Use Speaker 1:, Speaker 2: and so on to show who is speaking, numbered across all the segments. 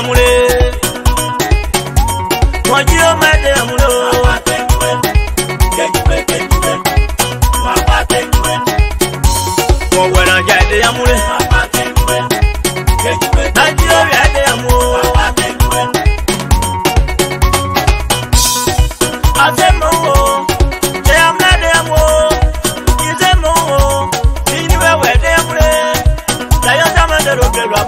Speaker 1: amúlé wọ́n jí ó mẹ́tẹ̀ amúlé o. àwọn akẹ́kọ̀ọ́ kẹ́kọ̀ọ́ kẹ́kọ̀ọ́ wọ́n bá kẹ́kọ̀ọ́. wọ́n wẹ̀rẹ̀ ọjà èdè amúlé. wọ́n bá kẹ́kọ̀ọ́ kẹ́kọ̀ọ́. nàìjíríà èdè amú. wọ́n bá kẹ́kọ̀ọ́. àtẹ̀mọ́ wo ṣé amúlẹ́dẹ̀ amú ìtẹ̀mọ́ wo ìníwẹ̀wẹ̀ èdè amúlé. ṣayọ́ sámẹ́tẹ̀ lókè lọ́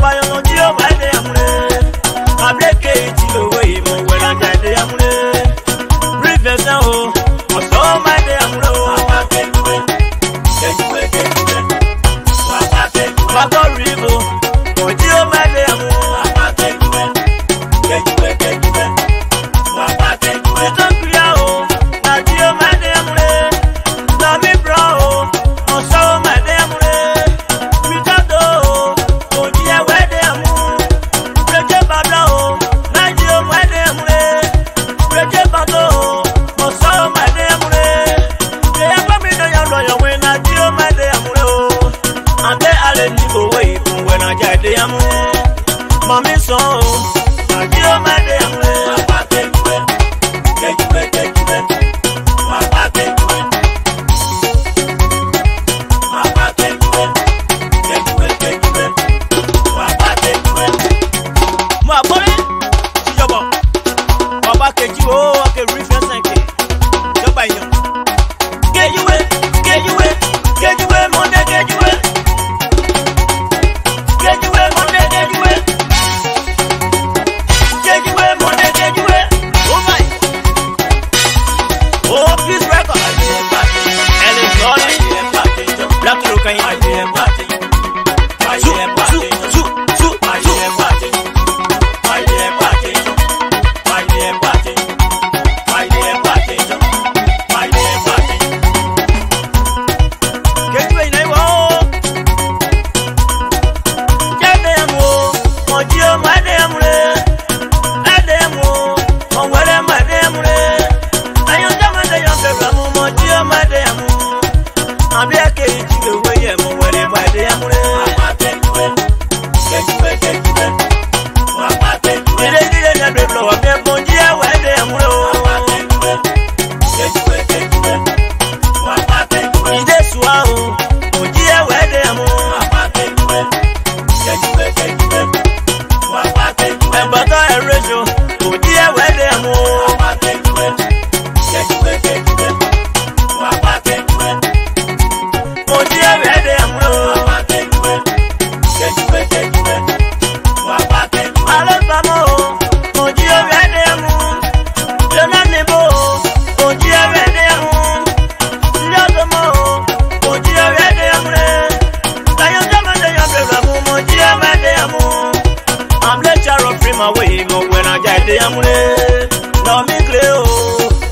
Speaker 1: dream away go when I get the amule. No me cleo,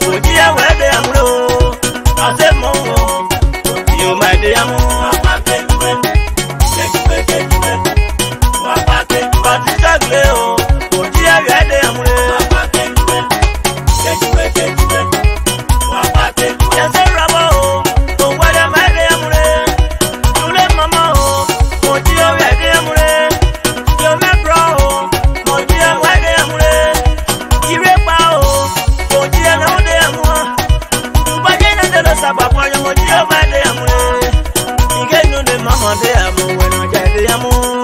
Speaker 1: so dear where the amule. Oh. I said, Mom, oh, you my dear amule. ọmọdé àmú wẹ̀nà jáde àmú.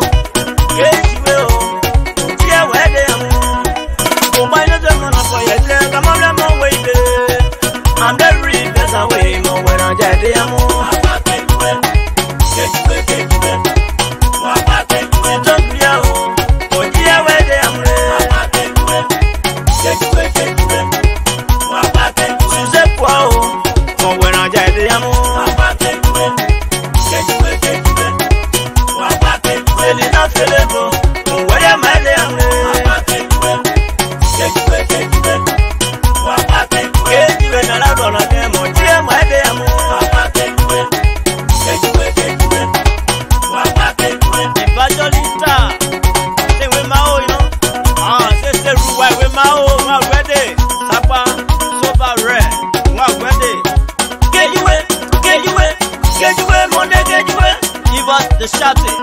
Speaker 1: the shouting.